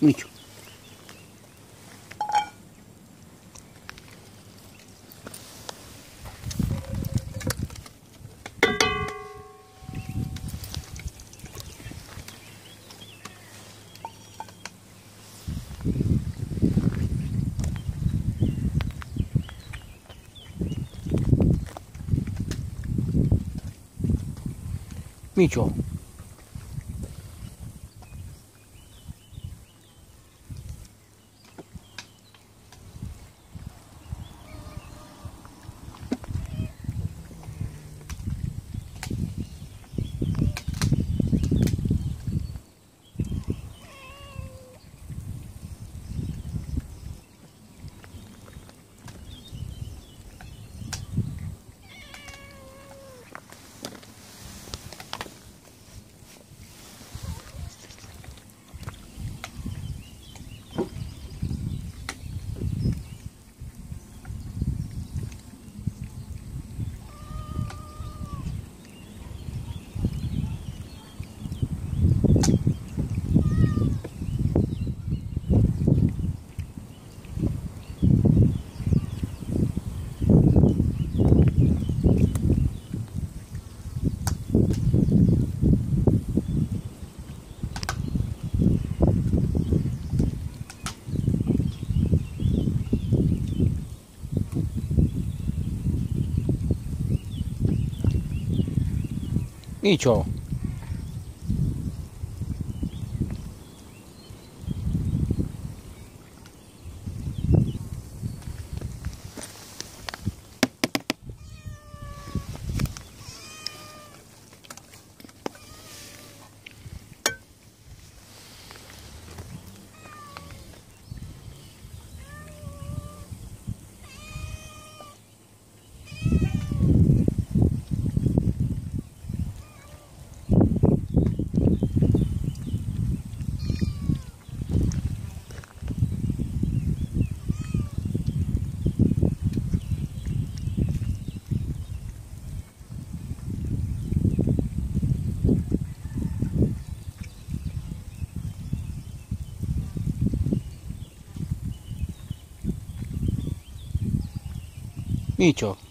Micho. Micho. Micho. Micho.